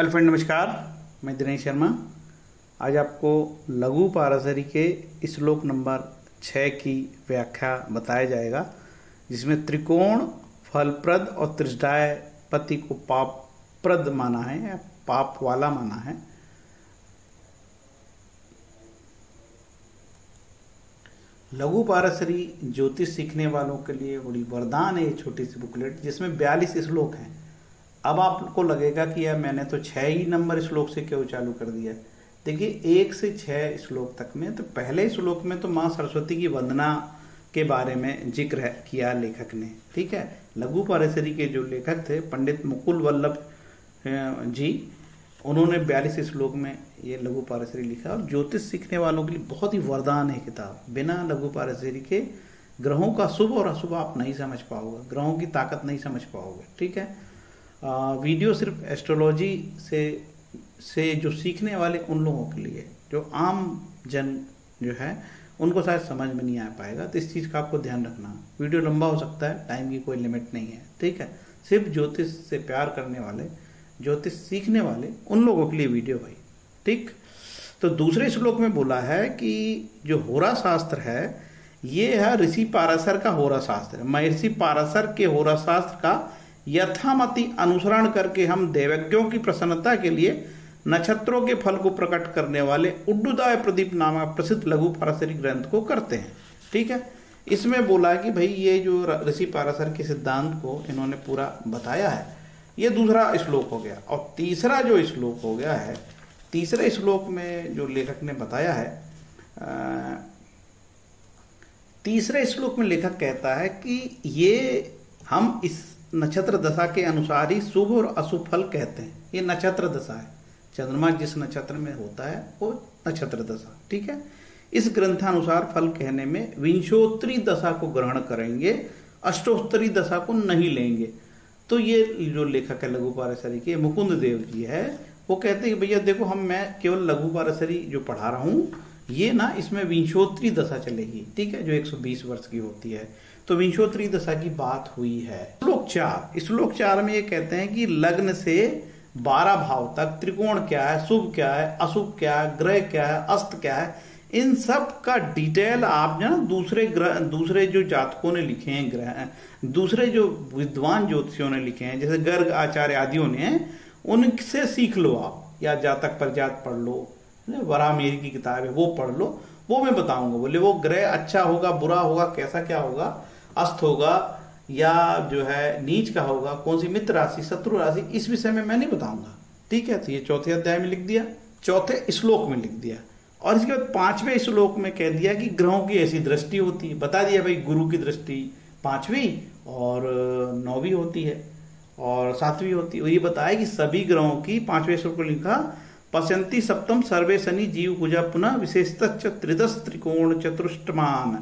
Hello friend, नमस्कार। मैं दिनेश शर्मा। आज आपको लघु पारासरी के श्लोक नंबर छः की व्याख्या बताया जाएगा, जिसमें त्रिकोण फलप्रद और त्रिष्टाय पति को पापप्रद माना है पाप वाला माना है। लघु पारसरी ज्योतिष सीखने वालों के लिए बड़ी वरदान है ये छोटी सी बुकलेट जिसमें बयालीस श्लोक हैं। अब आपको लगेगा कि यार मैंने तो छः ही नंबर श्लोक से क्यों चालू कर दिया? देखिए, एक से छः श्लोक तक में तो पहले श्लोक में तो माँ सरस्वती की वंदना के बारे में ज़िक्र किया लेखक ने, ठीक है? लघु पारेसरी के जो लेखक थे, पंडित मुकुल वल्लभ जी, उन्होंने बयालीस श्लोक में ये लघु पारेसरी लिखा और ज्योतिष सीखने वालों के लिए बहुत ही वरदान है किताब। बिना लघु पारेसरी के ग्रहों का शुभ और अशुभ आप नहीं समझ पाओगे, ग्रहों की ताकत नहीं समझ पाओगे, ठीक है? वीडियो सिर्फ़ एस्ट्रोलॉजी से से जो सीखने वाले उन लोगों के लिए, जो आम जन जो है, उनको शायद समझ में नहीं आ पाएगा। तो इस चीज़ का आपको ध्यान रखना। वीडियो लंबा हो सकता है, टाइम की कोई लिमिट नहीं है, ठीक है? सिर्फ़ ज्योतिष से प्यार करने वाले, ज्योतिष सीखने वाले, उन लोगों के लिए वीडियो भाई ठीक? तो दूसरे श्लोक में बोला है कि जो होरा शास्त्र है, ये है ऋषि पारासर का होरा शास्त्र। महर्षि पारासर के होरा शास्त्र का यथामति अनुसरण करके हम देवज्ञों की प्रसन्नता के लिए नक्षत्रों के फल को प्रकट करने वाले उड्डुदाय प्रदीप नामक प्रसिद्ध लघु पारासरिक ग्रंथ को करते हैं। ठीक है? इसमें बोला कि भाई ये जो ऋषि पारासर के सिद्धांत को इन्होंने पूरा बताया है। ये दूसरा श्लोक हो गया और तीसरा जो श्लोक हो गया है, तीसरे श्लोक में जो लेखक ने बताया है तीसरे श्लोक में लेखक कहता है कि ये हम इस नक्षत्र दशा के अनुसार ही शुभ और अशुभ फल कहते हैं। ये नक्षत्र दशा है। चंद्रमा जिस नक्षत्र में होता है, वो नक्षत्र दशा, ठीक है? इस ग्रंथानुसार फल कहने में विंशोत्तरी दशा को ग्रहण करेंगे, अष्टोत्तरी दशा को नहीं लेंगे। तो ये जो लेखक है लघु पारेसरी के, मुकुंद देव जी है, वो कहते हैं भैया देखो, हम मैं केवल लघु पारेसरी जो पढ़ा रहा हूँ, ये ना इसमें विंशोत्तरी दशा चलेगी, ठीक है? जो 120 वर्ष की होती है। तो विंशोत्तरी दशा की बात हुई है। श्लोक चार। श्लोक चार में ये कहते हैं कि लग्न से बारह भाव तक, त्रिकोण क्या है, शुभ क्या है, अशुभ क्या है, ग्रह क्या है, अस्त क्या है, इन सब का डिटेल आप ना दूसरे ग्रह, दूसरे जो जातकों ने लिखे हैं, ग्रह, दूसरे जो विद्वान ज्योतिषियों ने लिखे हैं, जैसे गर्ग आचार्य आदियों ने, उनसे सीख लो आप, या जातक पर जात पढ़ लो वरा मेरी की किताब है, वो पढ़ लो, वो मैं बताऊँगा, बोले वो ग्रह अच्छा होगा, बुरा होगा, कैसा क्या होगा अस्त होगा या जो है नीच का होगा, कौन सी मित्र राशि, शत्रु राशि, इस विषय में मैं नहीं बताऊँगा। ठीक है? तो ये चौथे अध्याय में लिख दिया, चौथे श्लोक में लिख दिया और इसके बाद पाँचवें श्लोक में कह दिया कि ग्रहों की ऐसी दृष्टि होती है। बता दिया भाई, गुरु की दृष्टि पांचवी और नौवीं होती है और सातवीं होती है। और ये बताया कि सभी ग्रहों की पाँचवें श्लोक को लिखा, पश्यंती सप्तम सर्वे शनि, जीव पूजा पुनः विशेषत त्रिदश त्रिकोण चतुष्टमान।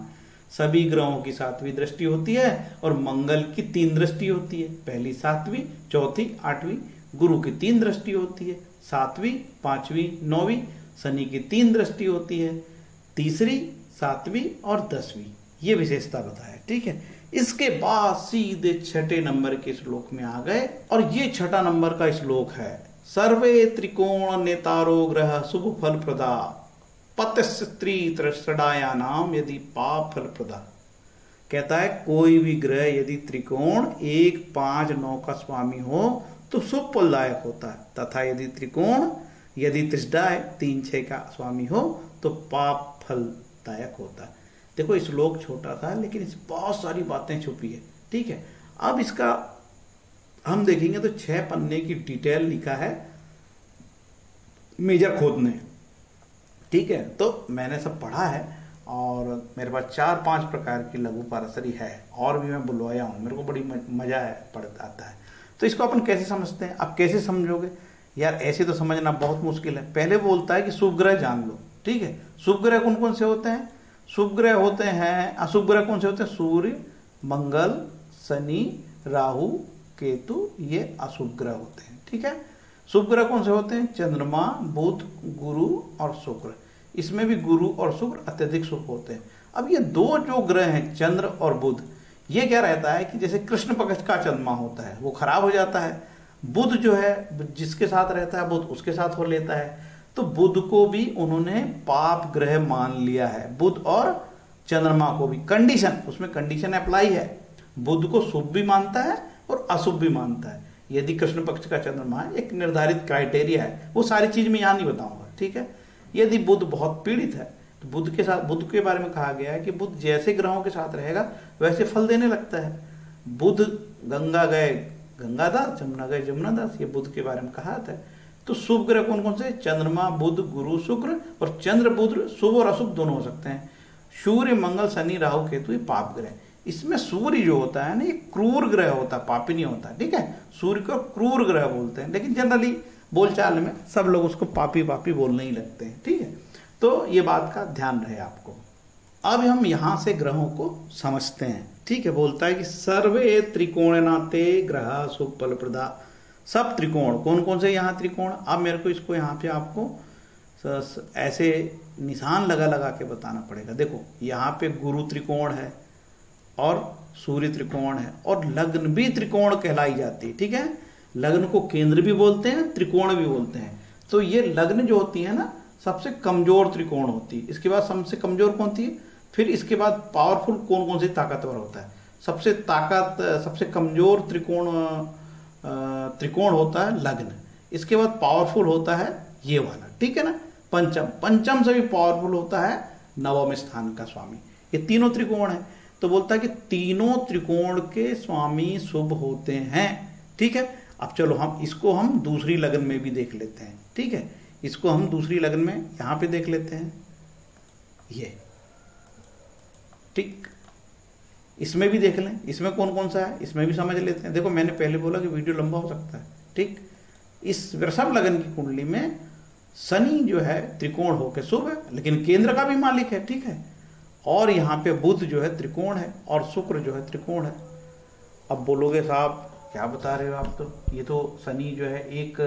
सभी ग्रहों की सातवीं दृष्टि होती है और मंगल की तीन दृष्टि होती है। पहली सातवीं, चौथी, आठवीं। गुरु की तीन दृष्टि होती है। सातवीं, पांचवी, नौवीं। शनि की तीन दृष्टि होती है। तीसरी, सातवीं और दसवीं। ये विशेषता बताया, ठीक है? इसके बाद सीधे छठे नंबर के श्लोक में आ गए और ये छठा नंबर का श्लोक है। सर्वे त्रिकोण नेतारो ग्रह शुभ फल प्रदा। पतस्त्री नाम यदि पाप फल प्रदा। कहता है, कोई भी ग्रह यदि त्रिकोण, एक पाँच नौ का स्वामी हो तो शुभ फलदायक होता है। तथा यदि त्रिकोण, यदि त्रिष्डाय तीन छह का स्वामी हो तो पाप फलदायक होता है। देखो श्लोक छोटा था, लेकिन इस बहुत सारी बातें छुपी है। ठीक है? अब इसका हम देखेंगे तो छह पन्ने की डिटेल लिखा है मेजर खोद ने ठीक है तो मैंने सब पढ़ा है और मेरे पास चार पाँच प्रकार की लघु पारसरी है और भी मैं बुलवाया हूँ। मेरे को बड़ी मज़ा है, पढ़, आता है। तो इसको अपन कैसे समझते हैं? आप कैसे समझोगे? यार, ऐसे तो समझना बहुत मुश्किल है। पहले बोलता है कि शुभ ग्रह जान लो, ठीक है? शुभ ग्रह कौन कौन से होते हैं? शुभ ग्रह होते हैं अशुभ ग्रह कौन से होते हैं? सूर्य, मंगल, शनि, राहु, केतु, ये अशुभ ग्रह होते हैं, ठीक है? शुभ ग्रह कौन से होते हैं? चंद्रमा, बुध, गुरु और शुक्र। इसमें भी गुरु और शुक्र अत्यधिक शुभ होते हैं। अब ये दो जो ग्रह हैं, चंद्र और बुध, ये क्या रहता है कि जैसे कृष्ण पक्ष का चंद्रमा होता है, वो खराब हो जाता है। बुध जो है, जिसके साथ रहता है, बुध उसके साथ हो लेता है। तो बुध को भी उन्होंने पाप ग्रह मान लिया है। बुध और चंद्रमा को भी। कंडीशन, उसमें कंडीशन अप्लाई है। बुध को शुभ भी मानता है और अशुभ भी मानता है। यदि कृष्ण पक्ष का चंद्रमा एक निर्धारित क्राइटेरिया है, वो सारी चीज़ मैं यहाँ नहीं बताऊँगा, ठीक है? यदि बुध बहुत पीड़ित है तो बुद्ध के साथ, बुद्ध के बारे में कहा गया है कि बुद्ध जैसे ग्रहों के साथ रहेगा, वैसे फल देने लगता है। बुद्ध गंगा गए गंगादास, जमुना गए जमुना दास ये बुद्ध के बारे में कहा था। तो शुभ ग्रह कौन कौन से? चंद्रमा, बुद्ध, गुरु, शुक्र और चंद्र बुद्ध शुभ और अशुभ दोनों हो सकते हैं। सूर्य, मंगल, शनि, राहु, केतु, ये पाप ग्रह इसमें सूर्य जो होता है ना, ये क्रूर ग्रह होता है, पापी नहीं होता, ठीक है? सूर्य को क्रूर ग्रह बोलते हैं, लेकिन जनरली बोलचाल में सब लोग उसको पापी पापी बोलने ही लगते हैं, ठीक है? तो ये बात का ध्यान रहे आपको। अब हम यहाँ से ग्रहों को समझते हैं, ठीक है? बोलता है कि सर्वे त्रिकोण नाते ग्रह सुफल प्रदा। सब त्रिकोण कौन कौन से यहाँ त्रिकोण? अब मेरे को इसको यहाँ पे आपको ऐसे निशान लगा लगा के बताना पड़ेगा। देखो, यहाँ पे गुरु त्रिकोण है और सूर्य त्रिकोण है और लग्न भी त्रिकोण कहलाई जाती है, ठीक है? लग्न को केंद्र भी बोलते हैं, त्रिकोण भी बोलते हैं। तो ये लग्न जो होती है ना, सबसे कमज़ोर त्रिकोण होती है। इसके बाद सबसे कमज़ोर कौन थी फिर इसके बाद पावरफुल कौन कौन से ताकतवर होता है? सबसे ताकत, सबसे कमज़ोर त्रिकोण त्रिकोण होता है लग्न। इसके बाद पावरफुल होता है ये वाला, ठीक है ना? पंचम। पंचम से भी पावरफुल होता है नवम स्थान का स्वामी। ये तीनों त्रिकोण है। तो बोलता है कि तीनों त्रिकोण के स्वामी शुभ होते हैं। ठीक है? अब चलो हम इसको हम दूसरी लगन में भी देख लेते हैं। ठीक है? इसको हम दूसरी लगन में यहाँ पे देख लेते हैं। ये। ठीक। इसमें भी देख लें। इसमें कौन कौन सा है? इसमें भी समझ लेते हैं। देखो, मैंने पहले बोला कि वीडियो लंबा हो सकता है। ठीक? इस वृषभ लगन की कुंडली में शनि जो है त्रिकोण होकर शुभ है, लेकिन केंद्र का भी मालिक है। ठीक है? और यहाँ पे बुध जो है त्रिकोण है और शुक्र जो है त्रिकोण है। अब बोलोगे साहब, क्या बता रहे हो आप तो? ये तो शनि जो है एक,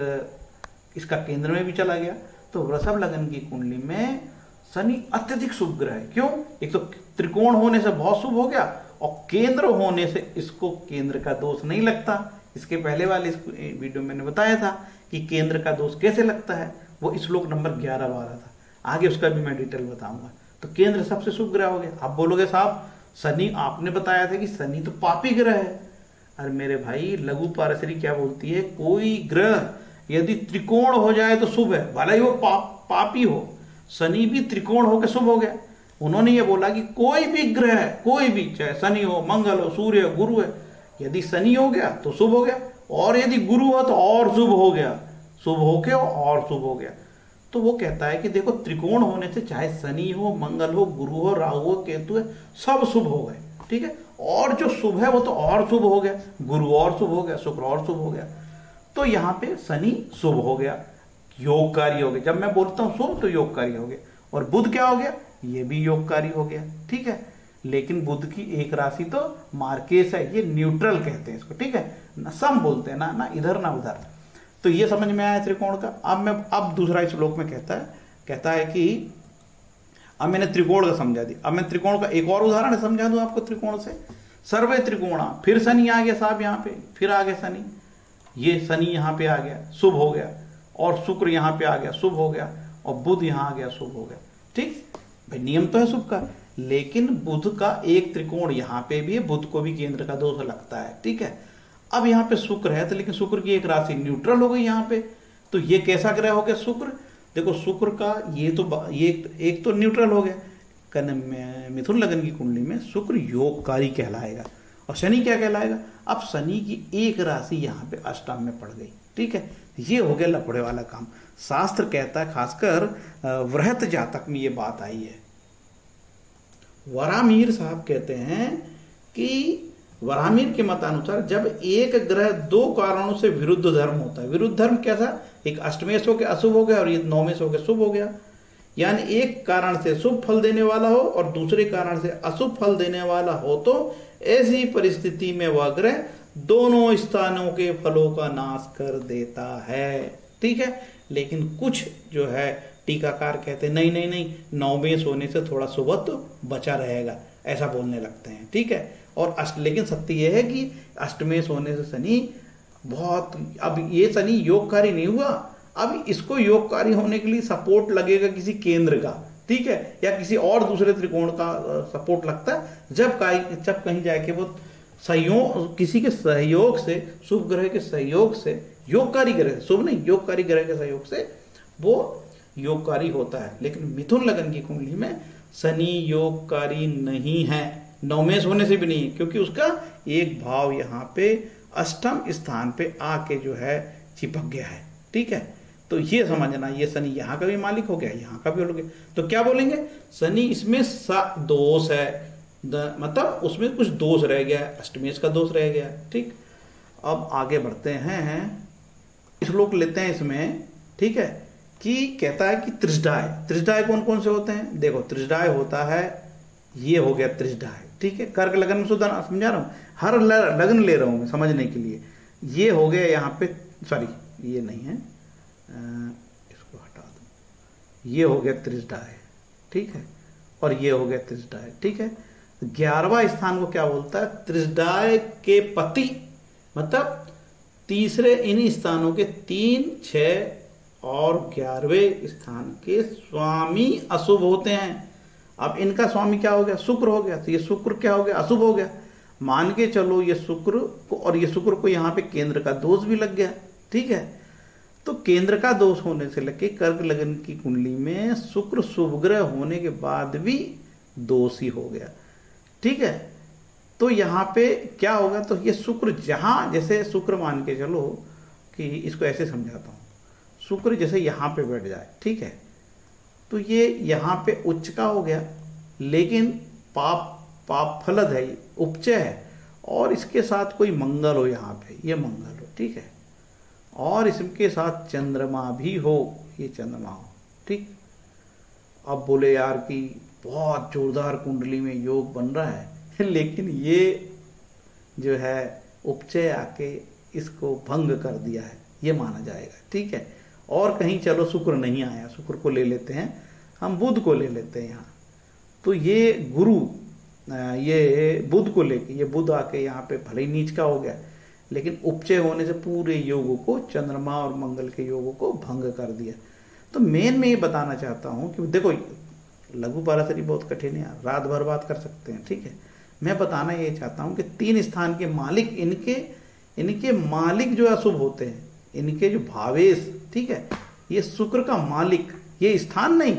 इसका केंद्र में भी चला गया। तो वृषभ लगन की कुंडली में शनि अत्यधिक शुभ ग्रह है। क्यों? एक तो त्रिकोण होने से बहुत शुभ हो गया और केंद्र होने से इसको केंद्र का दोष नहीं लगता। इसके पहले वाले इस वीडियो मैंने बताया था कि केंद्र का दोष कैसे लगता है। वो श्लोक नंबर ग्यारह बारह था। आगे उसका भी मैं डिटेल बताऊँगा। तो केंद्र सबसे शुभ ग्रह हो गया। आप बोलोगे साहब शनि आपने बताया था कि शनि तो पापी ग्रह है। अरे मेरे भाई लघु पारसरी क्या बोलती है? कोई ग्रह यदि त्रिकोण हो जाए तो शुभ है। भले ही वो पा, पापी हो। शनि भी त्रिकोण होकर शुभ हो गया। उन्होंने ये बोला कि कोई भी ग्रह है कोई भी चाहे शनि हो मंगल हो सूर्य हो गुरु है यदि शनि हो गया तो शुभ हो गया। और यदि गुरु हो तो और शुभ हो गया। शुभ हो के और शुभ हो गया। तो वो कहता है कि देखो, त्रिकोण होने से चाहे शनि हो, मंगल हो, गुरु हो, राहु हो, केतु है, सब शुभ हो गए, ठीक है? और जो शुभ है वो तो और शुभ हो गया, गुरु और शुभ हो गया, शुक्र और शुभ हो गया। तो यहाँ पे शनि शुभ हो गया, योगकारी हो गया। जब मैं बोलता हूँ शुभ तो योगकारी हो गया। और बुद्ध क्या हो गया? ये भी योगकारी हो गया, ठीक है? लेकिन बुद्ध की एक राशि तो मार्केस है, ये न्यूट्रल कहते हैं इसको, ठीक है? ना सम बोलते हैं, ना ना इधर, ना उधर। तो ये समझ में आया त्रिकोण का? अब मैं, अब दूसरा श्लोक में कहता है कहता है कि अब मैंने त्रिकोण का समझा दी अब मैं त्रिकोण का एक और उदाहरण समझा दू आपको त्रिकोण से। सर्वे त्रिकोणा, फिर शनि आ गया साहब यहाँ पे, फिर आ गया शनि। ये शनि यहाँ पे आ गया, शुभ हो गया। और शुक्र यहाँ पे आ गया, शुभ हो गया। और बुध यहाँ आ गया, शुभ हो गया। ठीक? भाई, नियम तो है शुभ का, लेकिन बुध का एक त्रिकोण यहाँ पे भी है, बुध को भी केंद्र का दोष लगता है। ठीक है? अब यहाँ पे शुक्र है तो लेकिन शुक्र की एक राशि न्यूट्रल हो गई यहाँ पे। तो ये कैसा ग्रह हो गया शुक्र? देखो, शुक्र का ये तो ये एक तो न्यूट्रल हो गया। मिथुन लगन की कुंडली में शुक्र योगकारी कहलाएगा। और शनि क्या कहलाएगा? अब शनि की एक राशि यहाँ पे अष्टम में पड़ गई, ठीक है? ये हो गया लपड़े वाला काम। शास्त्र कहता है, खासकर वृहत जातक में ये बात आई है। वरामीर साहब कहते हैं कि वरामीर के मतानुसार जब एक ग्रह दो कारणों से विरुद्ध धर्म होता है, विरुद्ध धर्म कैसा एक अष्टमेश होकर अशुभ हो गया और ये नौमेश हो गया शुभ हो गया। यानी एक कारण से शुभ फल देने वाला हो और दूसरे कारण से अशुभ फल देने वाला हो तो ऐसी परिस्थिति में वह ग्रह दोनों स्थानों के फलों का नाश कर देता है। ठीक है? लेकिन कुछ जो है, टीकाकार कहते नहीं नहीं नहीं नौमेश होने से थोड़ा सुबह तो बचा रहेगा, ऐसा बोलने लगते हैं। ठीक है? और अष्ट, लेकिन सत्य यह है कि अष्टमेश होने से शनि बहुत, अब ये शनि योगकारी नहीं हुआ। अब इसको योगकारी होने के लिए सपोर्ट लगेगा किसी केंद्र का, ठीक है? या किसी और दूसरे त्रिकोण का सपोर्ट लगता है। जब कहीं जब कहीं जाके वो सहयोग किसी के सहयोग से, शुभ ग्रह के सहयोग से, योगकारी ग्रह, शुभ नहीं, योगकारी ग्रह के सहयोग से वो योगकारी होता है। लेकिन मिथुन लगन की कुंडली में शनि योगकारी नहीं है। नवमेश होने से भी नहीं क्योंकि उसका एक भाव यहाँ पे अष्टम स्थान पे आके जो है चिपक गया है। ठीक है? तो ये समझना ये शनि यहाँ का भी मालिक हो गया यहाँ का भी हो गया। तो क्या बोलेंगे? शनि इसमें दोष है। द, मतलब उसमें कुछ दोष रह गया है अष्टमेश का दोष रह गया। ठीक? अब आगे बढ़ते हैं। श्लोक लेते हैं इसमें ठीक है? कि कहता है कि त्रिष्डाय त्रिष्डाय कौन कौन से होते हैं? देखो त्रिष्डाय होता है ये हो गया त्रिष्डाय ठीक है, कर्क लगन में सुधार समझा रहा हूँ? हर लगन ले रहा हूँ मैं समझने के लिए। ये हो गया यहाँ पे सॉरी ये नहीं है। इसको हटा दो। ये हो गया त्रिष्डाय ठीक है? और ये हो गया त्रिष्डाय ठीक है? ग्यारहवा स्थान को क्या बोलता है? त्रिष्डाय के पति मतलब तीसरे इन स्थानों के तीन छ और ग्यारहवें स्थान के स्वामी अशुभ होते हैं। अब इनका स्वामी क्या हो गया? शुक्र हो गया। तो ये शुक्र क्या हो गया? अशुभ हो गया। मान के चलो ये शुक्र को और ये शुक्र को यहाँ पे केंद्र का दोष भी लग गया। ठीक है? तो केंद्र का दोष होने से लगे कर्क लगन की कुंडली में शुक्र शुभ ग्रह होने के बाद भी दोष ही हो गया। ठीक है? तो यहाँ पे क्या होगा? तो ये शुक्र जहाँ, जैसे शुक्र मान के चलो कि इसको ऐसे समझाता हूँ। शुक्र जैसे यहाँ पे बैठ जाए। ठीक है? तो ये यहाँ पे उच्च का हो गया। लेकिन पाप पाप फलद है, ये उपचय है। और इसके साथ कोई मंगल हो यहाँ पे, ये मंगल हो, ठीक है। और इसके साथ चंद्रमा भी हो, ये चंद्रमा हो, ठीक। अब बोले यार कि बहुत जोरदार कुंडली में योग बन रहा है, लेकिन ये जो है, उपचय आके इसको भंग कर दिया है, ये माना जाएगा, ठीक है। और कहीं चलो शुक्र नहीं आया, शुक्र को ले लेते हैं, हम बुध को ले लेते हैं यहाँ। तो ये गुरु ये बुध को लेके, ये बुध आके यहाँ पे भले ही नीच का हो गया, लेकिन उपचय होने से पूरे योगों को, चंद्रमा और मंगल के योगों को भंग कर दिया। तो मेन में ये बताना चाहता हूँ कि देखो, लघु पारासरी बहुत कठिन है, रात भर बात कर सकते हैं, ठीक है? मैं बताना ये चाहता हूँ कि तीन स्थान के मालिक, इनके इनके मालिक जो अशुभ होते हैं, इनके जो भावेश ठीक है? ये शुक्र का मालिक, ये स्थान नहीं,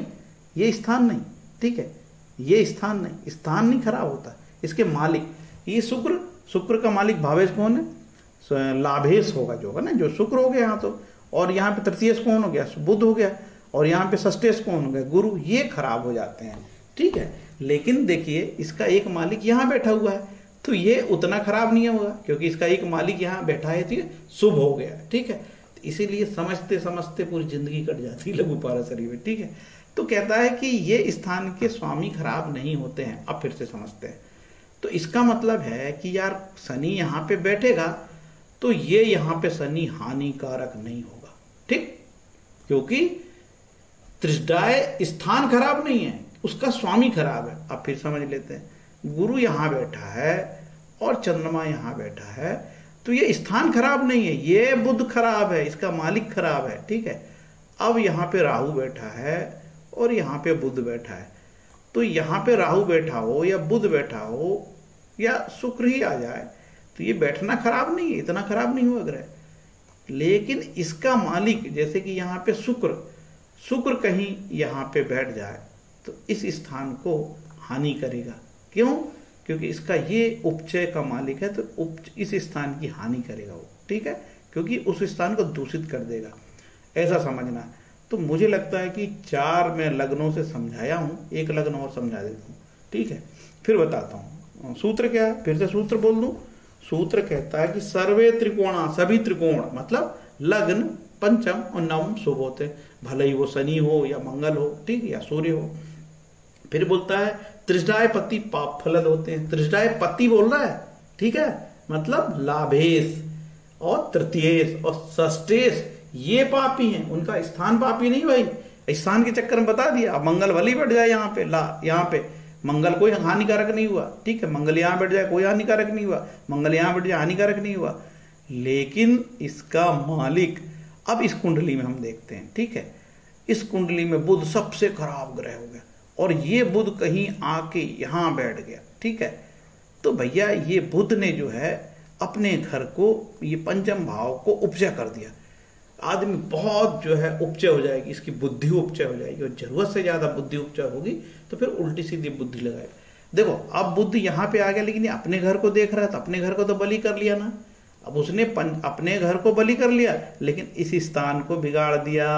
ये स्थान नहीं, ठीक है? ये स्थान नहीं स्थान नहीं खराब होता। इसके मालिक, ये शुक्र शुक्र का मालिक भावेश कौन है? लाभेश होगा जो होगा ना? जो शुक्र हो गया यहाँ तो। और यहाँ पे तृतीय कौन हो गया? बुद्ध हो गया। और यहाँ पे षष्टेश कौन हो गया? गुरु, ये खराब हो जाते हैं, ठीक है? लेकिन देखिए, इसका एक मालिक यहाँ बैठा हुआ है। तो ये उतना खराब नहीं होगा, क्योंकि इसका एक मालिक यहाँ बैठा है तो शुभ हो गया, ठीक है? इसीलिए समझते समझते पूरी ज़िंदगी कट जाती है लघु पाराशरी में, ठीक है? तो कहता है कि ये स्थान के स्वामी खराब नहीं होते हैं, अब फिर से समझते हैं। तो इसका मतलब है कि यार शनि यहाँ पे बैठेगा तो ये यहाँ पे शनि हानिकारक नहीं होगा, ठीक? क्योंकि त्रिष्टाय स्थान खराब नहीं है, उसका स्वामी खराब है। अब फिर समझ लेते हैं। गुरु यहाँ बैठा है और चंद्रमा यहाँ बैठा है तो ये स्थान खराब नहीं है, ये बुद्ध खराब है, इसका मालिक खराब है, ठीक है? अब यहाँ पे राहु बैठा है और यहाँ पे बुद्ध बैठा है। तो यहाँ पे राहु बैठा हो या बुद्ध बैठा हो या शुक्र ही आ जाए तो ये बैठना खराब नहीं है, इतना खराब नहीं हुआ ग्रह। लेकिन इसका मालिक, जैसे कि यहाँ पे शुक्र शुक्र कहीं यहाँ पे बैठ जाए तो इस स्थान को हानि करेगा। क्यों? क्योंकि इसका ये उपचय का मालिक है तो इस स्थान की हानि करेगा वो, ठीक है? क्योंकि उस स्थान को दूषित कर देगा। ऐसा समझना। तो मुझे लगता है कि चार मैं लग्नों से समझाया हूँ, एक लग्न और समझा देता हूँ, ठीक है? फिर बताता हूँ। सूत्र क्या है? फिर से सूत्र बोल दू? सूत्र कहता है कि सर्वे त्रिकोणा, सभी त्रिकोण मतलब लग्न, पंचम और नवम शुभ होते भले ही वो शनि हो या मंगल हो, ठीक या सूर्य हो। फिर बोलता है त्रिष्टाय पति पाप फलद होते हैं। त्रिष्टाय पति बोल रहा है, ठीक है? मतलब लाभेश और तृतीयेश और षष्टेश ये पापी हैं। उनका स्थान पापी नहीं भाई। स्थान के चक्कर में बता दिया, अब मंगल भली बैठ जाए यहाँ पे, ला, यहाँ पे। मंगल कोई हानिकारक नहीं हुआ, ठीक है? मंगल यहाँ बैठ जाए, कोई हानिकारक नहीं हुआ। मंगल यहाँ बैठ जाए, हानिकारक नहीं हुआ। लेकिन इसका मालिक, अब इस कुंडली में हम देखते हैं, ठीक है? इस कुंडली में बुध सबसे खराब ग्रह हो गया। और ये बुध कहीं आके यहाँ बैठ गया, ठीक है? तो भैया, ये बुध ने जो है, अपने घर को, ये पंचम भाव को उपजय कर दिया। आदमी बहुत जो है उपचय हो जाएगी, इसकी बुद्धि उपचय हो जाएगी, और ज़रूरत से ज़्यादा बुद्धि उपचय होगी तो फिर उल्टी सीधी बुद्धि लगाएगा देखो, अब बुद्ध यहाँ पे आ गया, लेकिन अपने घर को देख रहा है तो अपने घर को तो बलि कर लिया ना। अब उसने अपने घर को बलि कर लिया, लेकिन इस स्थान को बिगाड़ दिया,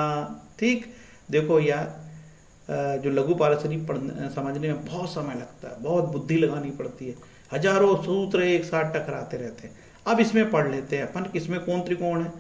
ठीक? देखो यार जो लघु पारसरी समझने में बहुत समय लगता है, बहुत बुद्धि लगानी पड़ती है। हज़ारों सूत्र एक साथ टकराते रहते हैं। अब इसमें पढ़ लेते हैं, अपन इसमें कौन त्रिकोण है?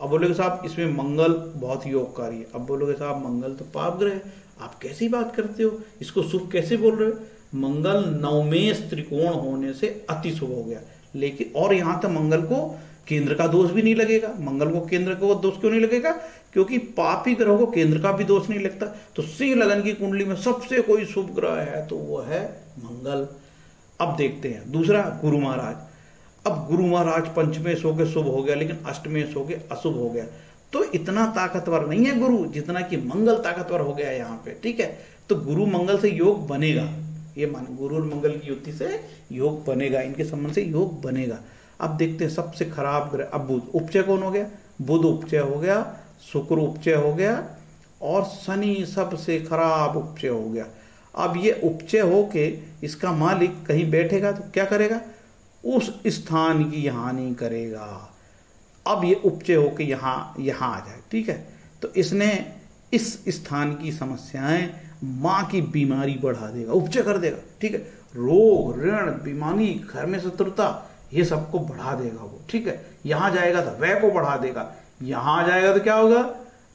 अब बोलोगे साहब, इसमें मंगल बहुत योगकारी है। अब बोलोगे साहब, मंगल तो पाप ग्रह आप कैसी बात करते हो? इसको शुभ कैसे बोल रहे हो? मंगल नवमेश त्रिकोण होने से अति शुभ हो गया। लेकिन और यहाँ तक मंगल को केंद्र का दोष भी नहीं लगेगा। मंगल को केंद्र को दोष क्यों नहीं लगेगा? क्योंकि पापी ग्रह को केंद्र का भी दोष नहीं लगता। तो सिंह लगन की कुंडली में सबसे कोई शुभ ग्रह है तो वो है मंगल। अब देखते हैं। दूसरा, गुरु महाराज। अब गुरु महाराज पंचमेश हो के शुभ हो गया, लेकिन अष्टमेश हो के अशुभ हो गया। तो इतना ताकतवर नहीं है गुरु, जितना कि मंगल ताकतवर हो गया यहाँ पे, ठीक है? तो गुरु मंगल से योग बनेगा। ये मान, गुरु और मंगल की युति से योग बनेगा, इनके संबंध से योग बनेगा। अब देखते हैं सबसे खराब ग्रह, अब बुध, उपचय कौन हो गया? बुध उपचय हो गया शुक्र उपचय हो गया और शनि सबसे खराब उपचय हो गया। अब ये उपचय होके इसका मालिक कहीं बैठेगा तो क्या करेगा? उस स्थान की हानि करेगा। अब ये उपचय होके यहाँ यहाँ आ जाए, ठीक है? तो इसने इस स्थान की समस्याएँ माँ की बीमारी बढ़ा देगा, उपचय कर देगा, ठीक है? रोग, ऋण, बीमारी, घर में शत्रुता, ये सबको बढ़ा देगा वो, ठीक है? यहाँ जाएगा तो वह को बढ़ा देगा। यहाँ आ जाएगा तो क्या होगा?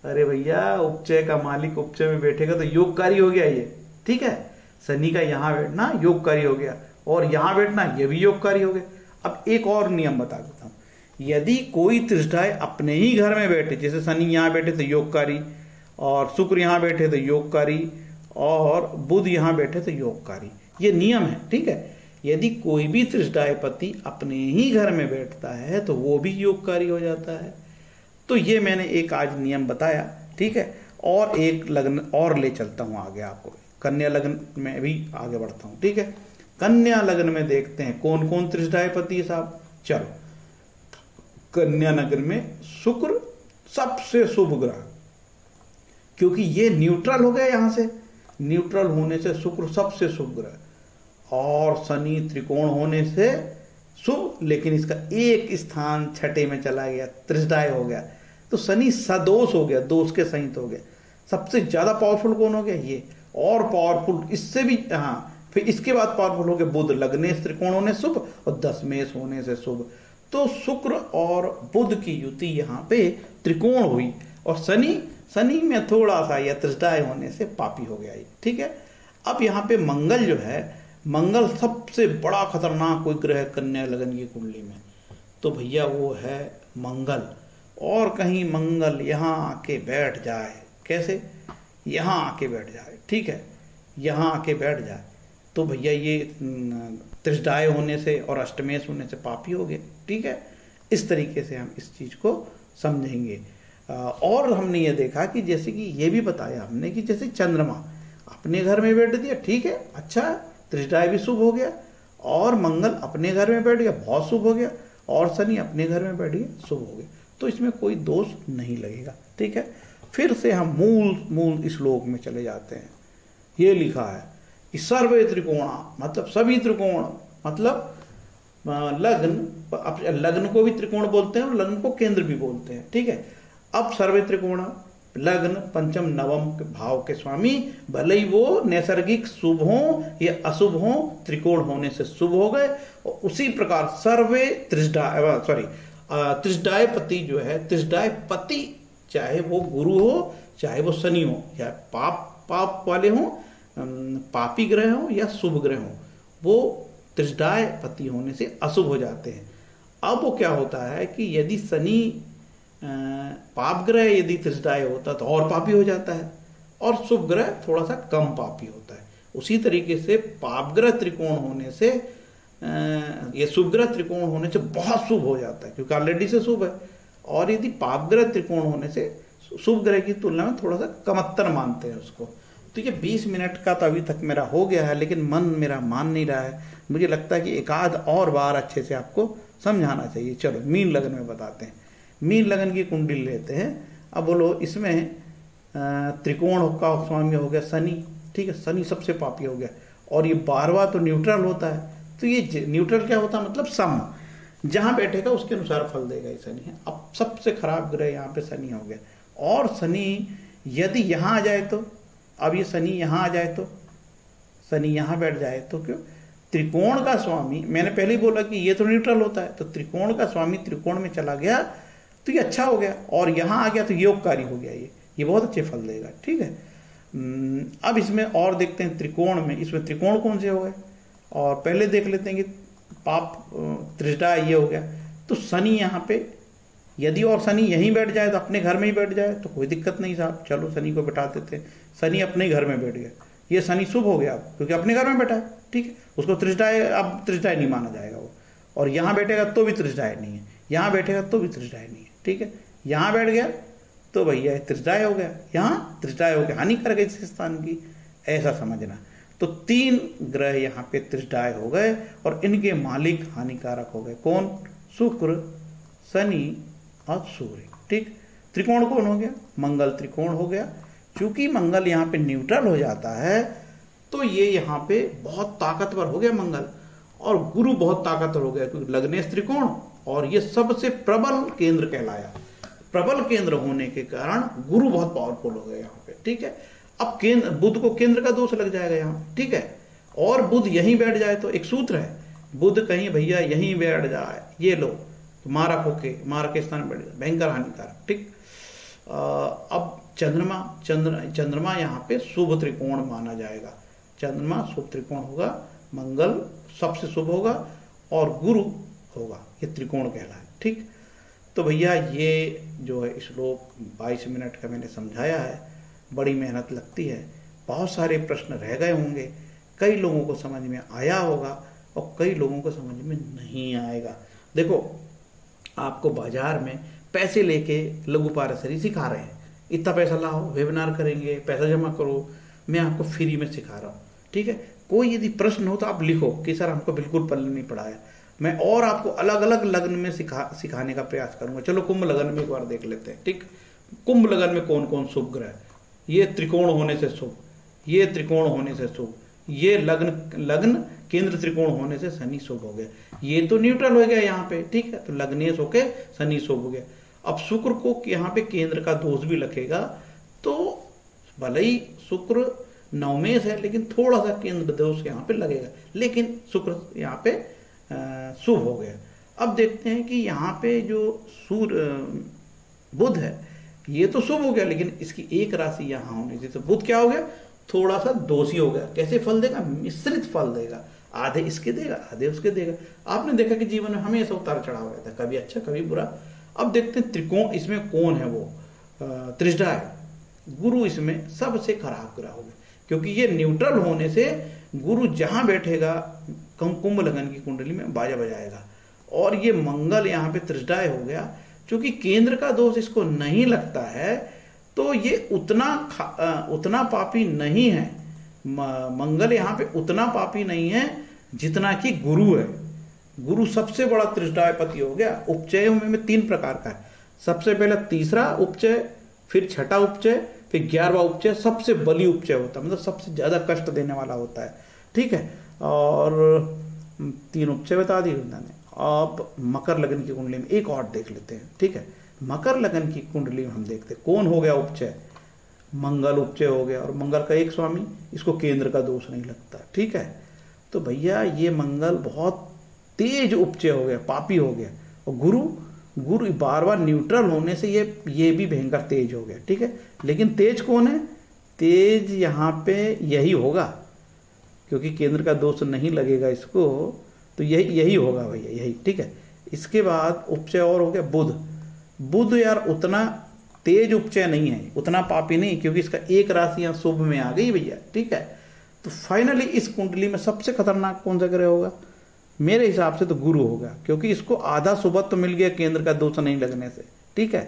अरे भैया, उपचय का मालिक उपचय में बैठेगा तो योगकारी हो गया ये। ठीक है? शनि का यहाँ बैठना योगकारी हो गया और यहाँ बैठना यह भी योगकारी हो गया। अब एक और नियम बता देता हूँ। यदि कोई त्रिष्ठाएँ अपने ही घर में बैठे, जैसे शनि यहाँ बैठे तो योगकारी और शुक्र यहाँ बैठे तो योगकारी और बुध यहाँ बैठे तो योगकारी। ये नियम है, ठीक है? यदि कोई भी पति अपने ही घर में बैठता है तो वो भी योगकारी हो जाता है। तो ये मैंने एक आज नियम बताया, ठीक है? और एक लग्न, और ले चलता हूँ आगे आपको। कन्या लग्न में भी आगे बढ़ता हूँ, ठीक है? कन्या लग्न में देखते हैं कौन कौन पति साहब? चलो। कन्या लग्न में शुक्र सबसे शुभ ग्रह। क्योंकि ये न्यूट्रल हो गया यहाँ से। न्यूट्रल होने से शुक्र सबसे शुभ ग्रह। और शनि त्रिकोण होने से शुभ, लेकिन इसका एक स्थान छठे में चला गया त्रिष्टाय हो गया। तो शनि सदोष हो गया, दोष के सहित हो गया। सबसे ज़्यादा पावरफुल कौन हो गया? ये। और पावरफुल इससे भी हाँ फिर इसके बाद पावरफुल हो गया बुध। लगने त्रिकोण होने शुभ और दसमेश होने से शुभ। तो शुक्र और बुध की युति यहाँ पे त्रिकोण हुई और शनि शनि में थोड़ा सा या त्रिष्टाय होने से पापी हो गया ठीक है? अब यहाँ पे मंगल जो है, मंगल सबसे बड़ा खतरनाक कोई ग्रह कन्या लगन की कुंडली में। तो भैया वो है मंगल। और कहीं मंगल यहाँ आके बैठ जाए। कैसे? यहाँ आके बैठ जाए। ठीक है? यहाँ आके बैठ जाए। तो भैया ये त्रिष्टाय होने से और अष्टमेश होने से पापी हो गए। ठीक है? इस तरीके से हम इस चीज़ को समझेंगे। और हमने ये देखा कि जैसे कि ये भी बताया हमने कि जैसे चंद्रमा अपने घर में बैठ दिया ठीक है? अच्छा त्रिष्टाय भी शुभ हो गया और मंगल अपने घर में बैठ गया, बहुत शुभ हो गया और शनि अपने घर में बैठ गया, शुभ हो गया। तो इसमें कोई दोष नहीं लगेगा। ठीक है? फिर से हम मूल मूल श्लोक में चले जाते हैं। ये लिखा है कि सर्वे त्रिकोणा मतलब सभी त्रिकोण मतलब लग्न लग्न को भी त्रिकोण बोलते हैं और लग्न को केंद्र भी बोलते हैं। ठीक है? अब सर्वे त्रिकोण, लग्न, पंचम, नवम के भाव के स्वामी, भले ही वो नैसर्गिक शुभ हो या अशुभ हो, त्रिकोण होने से शुभ हो गए, और उसी प्रकार सर्वे त्रिष्डा सॉरी त्रिष्डाय पति जो है त्रिष्डाय पति, चाहे वो गुरु हो, चाहे वो शनि हो, या पाप पाप वाले हो पापी ग्रह हो, या शुभ ग्रह हो, वो त्रिष्डाय पति होने से अशुभ हो जाते हैं। अब वो क्या होता है कि यदि शनि पाप ग्रह यदि त्रिष्टाय होता तो और पापी हो जाता है, और शुभ ग्रह थोड़ा सा कम पापी होता है। उसी तरीके से पाप ग्रह त्रिकोण होने से ये शुभ त्रिकोण होने से बहुत शुभ हो जाता है, क्योंकि ऑलरेडी से शुभ है। और यदि पापग्रह त्रिकोण होने से शुभ ग्रह की तुलना में थोड़ा सा कमत्तर मानते हैं उसको। तो ये 20 मिनट का तो अभी तक मेरा हो गया है, लेकिन मन मेरा मान नहीं रहा है। मुझे लगता है कि एक आध और बार अच्छे से आपको समझाना चाहिए। चलो, मीन लगन में बताते हैं। मीन लगन की कुंडली लेते हैं। अब बोलो, इसमें त्रिकोण का स्वामी हो गया शनि। ठीक है, शनि सबसे पापी हो गया। और ये बारवा तो न्यूट्रल होता है। तो ये न्यूट्रल क्या होता मतलब सम। जहाँ बैठेगा, उसके अनुसार फल देगा ये शनि। अब सबसे खराब ग्रह यहाँ पे शनि हो गया। और शनि यदि यहाँ आ जाए तो? अब ये शनि यहाँ आ जाए तो? शनि यहाँ बैठ जाए तो क्यों? त्रिकोण का स्वामी, मैंने पहले ही बोला कि ये तो न्यूट्रल होता है तो त्रिकोण का स्वामी त्रिकोण में चला गया तो ये अच्छा हो गया। और यहाँ आ गया तो योगकारी हो गया ये। ये बहुत अच्छे फल देगा, ठीक है? अब इसमें और देखते हैं त्रिकोण में। इसमें त्रिकोण कौन से हो गए? और पहले देख लेते हैं कि पाप त्रिष्टा ये हो गया। तो शनि यहाँ पे, यदि और शनि यहीं बैठ जाए तो अपने घर में ही बैठ जाए तो कोई दिक्कत नहीं साहब। चलो शनि को बैठा देते हैं। शनि अपने घर में बैठ गया। ये शनि शुभ हो गया अब, क्योंकि अपने घर में बैठा है, ठीक है? उसको त्रिष्टाय अब त्रिष्टाय नहीं माना जाएगा वो। और यहाँ बैठेगा तो भी त्रिष्टाय नहीं है। यहाँ बैठेगा तो भी त्रिष्टाय नहीं है, ठीक है? यहाँ बैठ गया तो भैया त्रिष्टाय हो गया। यहाँ त्रिष्टाय हो गया। हानिकारक इस स्थान की। ऐसा समझना। तो तीन ग्रह यहाँ पे त्रिष्टाय हो गए और इनके मालिक हानिकारक हो गए। कौन? शुक्र, शनि और सूर्य। ठीक? त्रिकोण कौन हो गया? मंगल त्रिकोण हो गया। क्योंकि मंगल यहाँ पे न्यूट्रल हो जाता है तो ये यहाँ पे बहुत ताकतवर हो गया मंगल। और गुरु बहुत ताकतवर हो गया, क्योंकि लग्नेश त्रिकोण और ये सबसे प्रबल केंद्र कहलाया। प्रबल केंद्र होने के कारण गुरु बहुत पावरफुल हो गया यहाँ पे। ठीक है? अब केंद्र, बुद्ध को केंद्र का दोष लग जाएगा यहाँ, ठीक है? और बुद्ध यहीं बैठ जाए तो एक सूत्र है, बुद्ध कहीं भैया यहीं बैठ जाए, ये लो तो मारक होके मारक के स्थान बैठ जाए भयंकर हानिकारक, ठीक? अब चंद्रमा, चंद्र, चंद्रमा यहाँ पे शुभ त्रिकोण माना जाएगा, चंद्रमा शुभ त्रिकोण होगा, मंगल सबसे शुभ होगा, और गुरु होगा, ये त्रिकोण कहलाए, ठीक? तो भैया ये जो है श्लोक 22 मिनट का मैंने समझाया है बड़ी मेहनत लगती है। बहुत सारे प्रश्न रह गए होंगे। कई लोगों को समझ में आया होगा और कई लोगों को समझ में नहीं आएगा। देखो, आपको बाज़ार में पैसे लेके लघु पारसरी सिखा रहे हैं। इतना पैसा लाओ वेबिनार करेंगे, पैसा जमा करो, मैं आपको फ्री में सिखा रहा हूँ। ठीक है? कोई यदि प्रश्न हो तो आप लिखो कि सर हमको बिल्कुल पल नहीं पढ़ाया मैं और आपको अलग अलग लग्न में सिखा, सिखाने का प्रयास करूँगा। चलो कुंभ लगन में एक बार देख लेते हैं। ठीक? कुंभ लगन में कौन कौन शुभ ग्रह ये त्रिकोण होने से शुभ, ये त्रिकोण होने से शुभ, ये लग्न लग्न केंद्र त्रिकोण होने से शनि शुभ हो गया। ये तो न्यूट्रल हो गया यहाँ पे, ठीक है? तो लग्नेश होके शनि शुभ हो गया। अब शुक्र को यहाँ पे केंद्र का दोष भी लगेगा तो भले ही शुक्र नवमेश है, लेकिन थोड़ा सा केंद्र दोष यहाँ पे लगेगा। लेकिन शुक्र यहाँ पे शुभ हो गया। अब देखते हैं कि यहाँ पे जो सूर्य, बुध है ये तो शुभ हो गया, लेकिन इसकी एक राशि यहाँ होने से तो बुध क्या हो गया? थोड़ा सा दोषी हो गया। कैसे फल देगा? मिश्रित फल देगा। आधे इसके देगा, आधे उसके देगा। आपने देखा कि जीवन में हमेशा उतार चढ़ाव रहता है। कभी अच्छा कभी बुरा। अब देखते हैं त्रिकोण, इसमें कौन है वो? त्रिष्ठा है। गुरु इसमें सबसे खराब ग्रह हो क्योंकि ये न्यूट्रल होने से गुरु जहाँ बैठेगा कुंभ लगन की कुंडली में बाजा बजाएगा। और ये मंगल यहाँ पे त्रिष्टाय हो गया। क्योंकि केंद्र का दोष इसको नहीं लगता है तो ये उतना उतना पापी नहीं है। मंगल यहाँ पे उतना पापी नहीं है जितना कि गुरु है। गुरु सबसे बड़ा त्रिष्टायपति हो गया। उपचय में तीन प्रकार का है। सबसे पहले तीसरा उपचय, फिर छठा उपचय, फिर ग्यारहवा उपचय, सबसे बली उपचय होता है। मतलब सबसे ज़्यादा कष्ट देने वाला होता है। ठीक है? और तीन उपचय बता दी मैंने अब मकर लगन की कुंडली में एक और देख लेते हैं, ठीक है? मकर लगन की कुंडली में हम देखते हैं, कौन हो गया उपचय? मंगल उपचय हो गया, और मंगल का एक स्वामी, इसको केंद्र का दोष नहीं लगता, ठीक है? तो भैया, ये मंगल बहुत तेज उपचय हो गया, पापी हो गया, और गुरु गुरु बार बार न्यूट्रल होने से ये ये भी भयंकर तेज हो गया, ठीक है? लेकिन तेज कौन है? तेज यहाँ पे यही होगा, क्योंकि केंद्र का दोष नहीं लगेगा इसको तो यही यही होगा भैया, यही, ठीक है? इसके बाद उपचय और हो गया बुध। बुध यार उतना तेज उपचय नहीं है, उतना पापी नहीं, क्योंकि इसका एक राशि यहाँ शुभ में आ गई भैया, ठीक है? तो फाइनली इस कुंडली में सबसे खतरनाक कौन सा ग्रह होगा? मेरे हिसाब से तो गुरु होगा, क्योंकि इसको आधा सुबह तो मिल गया केंद्र का दोष नहीं लगने से, ठीक है?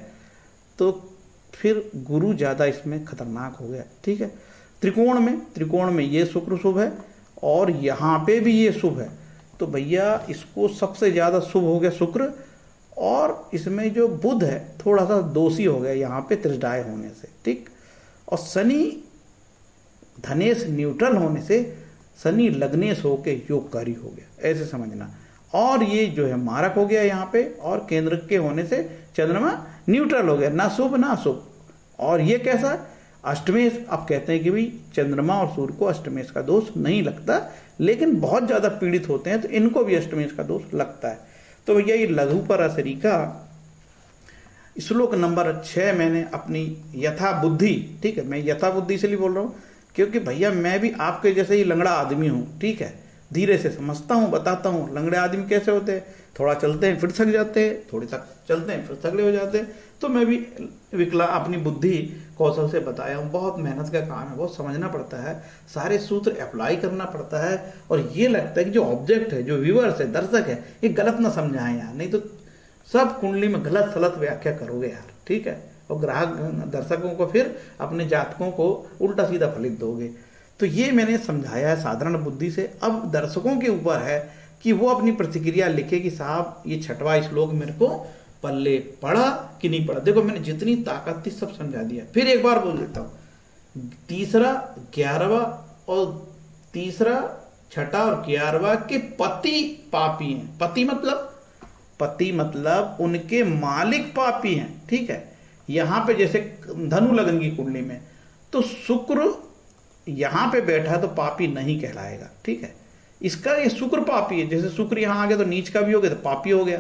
तो फिर गुरु ज़्यादा इसमें खतरनाक हो गया, ठीक है? त्रिकोण में त्रिकोण में ये शुक्र शुभ है, और यहाँ पे भी ये शुभ है। तो भैया इसको सबसे ज़्यादा शुभ हो गया शुक्र, और इसमें जो बुध है थोड़ा सा दोषी हो गया यहाँ पे त्रिजडाय होने से, ठीक? और शनि धनेश न्यूट्रल होने से, शनि लग्नेश होके योगकारी हो गया, ऐसे समझना। और ये जो है, मारक हो गया यहाँ पे, और केंद्र के होने से चंद्रमा न्यूट्रल हो गया, ना शुभ ना शुभ और ये कैसा? अष्टमेश आप कहते हैं कि भाई चंद्रमा और सूर्य को अष्टमेश का दोष नहीं लगता, लेकिन बहुत ज़्यादा पीड़ित होते हैं तो इनको भी अष्टमेश का दोष लगता है। तो भैया ये लघु पर असरी का श्लोक नंबर छह मैंने अपनी यथा बुद्धि, ठीक है, मैं यथा बुद्धि से बोल रहा हूँ, क्योंकि भैया मैं भी आपके जैसे ही लंगड़ा आदमी हूँ, ठीक है धीरे से समझता हूँ, बताता हूँ, लंगड़े आदमी कैसे होते हैं? थोड़ा चलते हैं, फिर थक जाते हैं, थोड़ी तक चलते हैं, फिर थकले हो जाते हैं। तो मैं भी विकला अपनी बुद्धि कौशल से बताया हूँ। बहुत मेहनत का काम है, बहुत समझना पड़ता है, सारे सूत्र अप्लाई करना पड़ता है, और ये लगता है कि जो ऑब्जेक्ट है, जो व्यूअर्स है, दर्शक है, ये गलत ना समझाएँ यार, नहीं तो सब कुंडली में गलत सलत व्याख्या करोगे यार, ठीक है? और ग्राहक, दर्शकों को फिर अपने जातकों को उल्टा सीधा फलित दोगे। तो ये मैंने समझाया है साधारण बुद्धि से। अब दर्शकों के ऊपर है कि वो अपनी प्रतिक्रिया लिखे कि साहब, ये छठवा श्लोक मेरे को पल्ले पड़ा कि नहीं पड़ा? देखो, मैंने जितनी ताकत थी सब समझा दिया। फिर एक बार बोल देता हूँ, तीसरा, ग्यारहवा और तीसरा, छठा और ग्यारहवा के पति पापी हैं। पति मतलब? पति मतलब उनके मालिक पापी हैं, ठीक है? यहाँ पे जैसे धनु लगन की कुंडली में तो शुक्र यहाँ पे बैठा है तो पापी नहीं कहलाएगा, ठीक है? इसका ये शुक्र पापी है, जैसे शुक्र यहाँ आ गया तो नीच का भी हो गया तो पापी हो गया।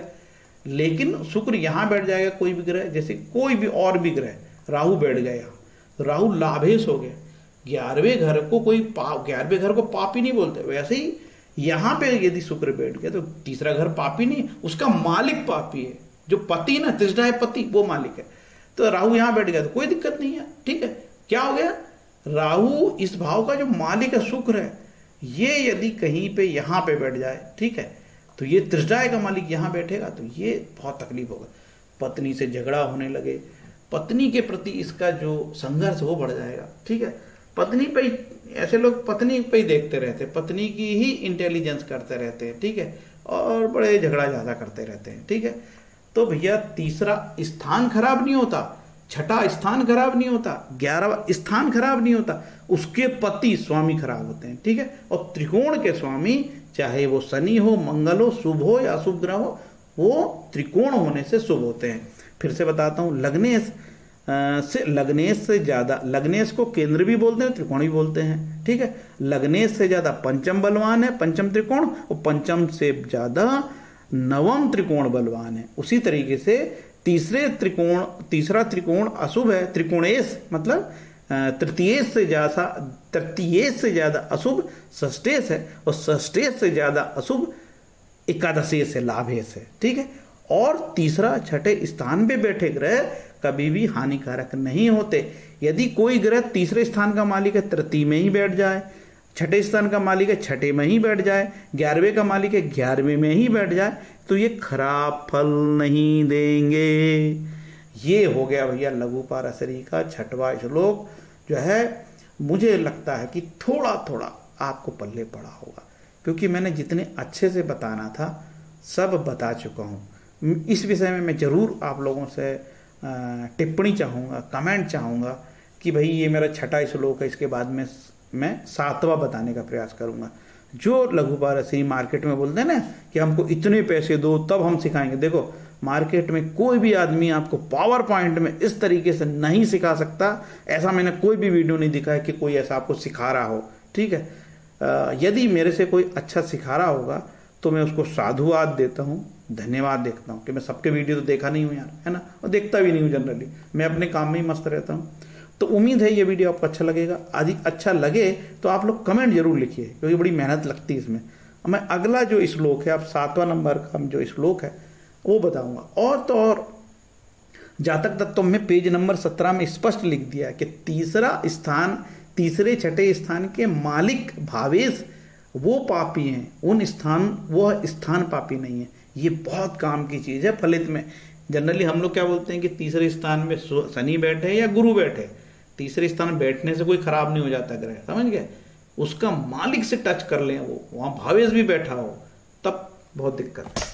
लेकिन शुक्र यहाँ बैठ जाएगा, कोई भी ग्रह जैसे कोई भी और भी ग्रह राहु बैठ गया यहाँ तो राहु लाभेश हो गया। ग्यारहवें घर को कोई पाप ग्यारहवें घर को पापी नहीं बोलते, वैसे ही यहाँ पे यदि शुक्र बैठ गया तो तीसरा घर पापी नहीं, उसका मालिक पापी है। जो पति ना तीसरा है पति, वो मालिक है। तो राहु यहाँ बैठ गया तो कोई दिक्कत नहीं है, ठीक है? क्या हो गया? राहु इस भाव का जो मालिक है, शुक्र है, ये यदि कहीं पे, यहाँ पे बैठ जाए, ठीक है तो ये त्रिजाय का मालिक यहाँ बैठेगा तो ये बहुत तकलीफ़ होगा। पत्नी से झगड़ा होने लगे, पत्नी के प्रति इसका जो संघर्ष, वो बढ़ जाएगा, ठीक है। पत्नी पे ऐसे लोग पत्नी पे ही देखते रहते हैं पत्नी की ही इंटेलिजेंस करते रहते हैं, ठीक है, और बड़े झगड़ा ज़्यादा करते रहते हैं, ठीक है। तो भैया, तीसरा स्थान खराब नहीं होता छठा स्थान खराब नहीं होता, ग्यारहवा स्थान खराब नहीं होता, उसके पति स्वामी खराब होते हैं, ठीक है? और त्रिकोण के स्वामी, चाहे वो शनि हो, मंगल हो, शुभ हो या अशुभ ग्रह हो, वो त्रिकोण होने से शुभ होते हैं। फिर से बताता हूँ, लग्नेश से लग्नेश से ज़्यादा, लग्नेश को केंद्र भी बोलते हैं, त्रिकोण भी बोलते हैं, ठीक है? लग्नेश से ज़्यादा पंचम बलवान है, पंचम त्रिकोण, और पंचम से ज़्यादा नवम त्रिकोण बलवान है। उसी तरीके से तीसरे त्रिकोण, तीसरा त्रिकोण अशुभ है, त्रिकोणेश मतलब तृतीय से ज़्यादा तृतीय से ज़्यादा अशुभ षष्टेश है, और षष्टेश से ज़्यादा अशुभ एकादशी से लाभेश है, ठीक है? और तीसरा छठे स्थान पे बैठे ग्रह कभी भी हानिकारक नहीं होते। यदि कोई ग्रह तीसरे स्थान का मालिक है, तृतीय में ही बैठ जाए छठे स्थान का मालिक है, छठे में ही बैठ जाए, ग्यारहवें का मालिक है, ग्यारहवें में ही बैठ जाए तो ये खराब फल नहीं देंगे। ये हो गया भैया लघु पाराशरी का छठवा श्लोक, जो है, मुझे लगता है कि थोड़ा थोड़ा आपको पल्ले पड़ा होगा, क्योंकि मैंने जितने अच्छे से बताना था, सब बता चुका हूँ। इस विषय में मैं ज़रूर आप लोगों से टिप्पणी चाहूँगा, कमेंट चाहूँगा कि भाई ये मेरा छठा श्लोक है, इसके बाद में मैं सातवां बताने का प्रयास करूँगा। जो लघु पारसी मार्केट में बोलते हैं ना कि हमको इतने पैसे दो, तब हम सिखाएँगे। देखो, मार्केट में कोई भी आदमी आपको पावर पॉइंट में इस तरीके से नहीं सिखा सकता। ऐसा मैंने कोई भी वीडियो नहीं दिखा है कि कोई ऐसा आपको सिखा रहा हो। ठीक है? यदि मेरे से कोई अच्छा सिखा रहा होगा तो मैं उसको साधुवाद देता हूँ, धन्यवाद देखता हूँ कि मैं सबके वीडियो तो देखा नहीं हूँ यार, है ना? और देखता भी नहीं हूँ जनरली मैं अपने काम में ही मस्त रहता हूँ। तो उम्मीद है ये वीडियो आपको अच्छा लगेगा। यदि अच्छा लगे तो आप लोग कमेंट ज़रूर लिखिए, क्योंकि बड़ी मेहनत लगती है इसमें। मैं अगला जो श्लोक है आप सातवां नंबर का जो श्लोक है, वो बताऊँगा। और तो और, जातक तत्व में पेज नंबर सत्रह में स्पष्ट लिख दिया कि तीसरा स्थान, तीसरे छठे स्थान के मालिक भावेश, वो पापी हैं। उन स्थान वह स्थान पापी नहीं है। ये बहुत काम की चीज़ है फलित में। जनरली हम लोग क्या बोलते हैं कि तीसरे स्थान में शनि बैठे या गुरु बैठे तीसरे स्थान बैठने से कोई खराब नहीं हो जाता ग्रह समझ गए? उसका मालिक से टच कर लें वो। वहाँ भावेश भी बैठा हो, तब बहुत दिक्कत है।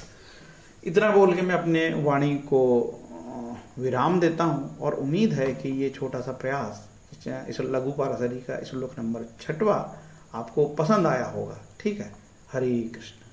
इतना बोल के मैं अपने वाणी को विराम देता हूँ और उम्मीद है कि ये छोटा सा प्रयास, इस लघु पारासरी का श्लोक नंबर छठवा आपको पसंद आया होगा। ठीक है? हरे कृष्ण।